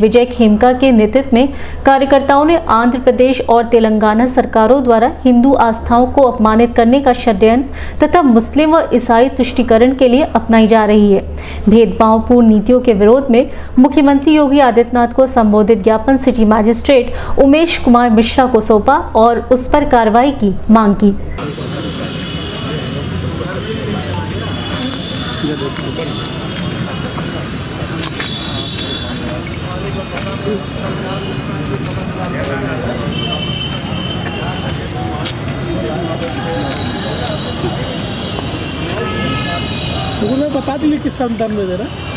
विजय खेमका के नेतृत्व में कार्यकर्ताओं ने आंध्र प्रदेश और तेलंगाना सरकारों द्वारा हिंदू आस्थाओं को अपमानित करने का षड्यंत्र तथा मुस्लिम व ईसाई तुष्टिकरण के लिए अपनाई जा रही है। भेदभावपूर्ण नीतियों के विरोध में मुख्यमंत्री योगी आदित्यनाथ को संबोधित ज्ञापन सिटी मजिस्ट्रेट उमेश कुमार मिश्रा को सौंपा और उस पर कार्रवाई की मांग की। बता दीजिए किस संदर्भ में दे रहा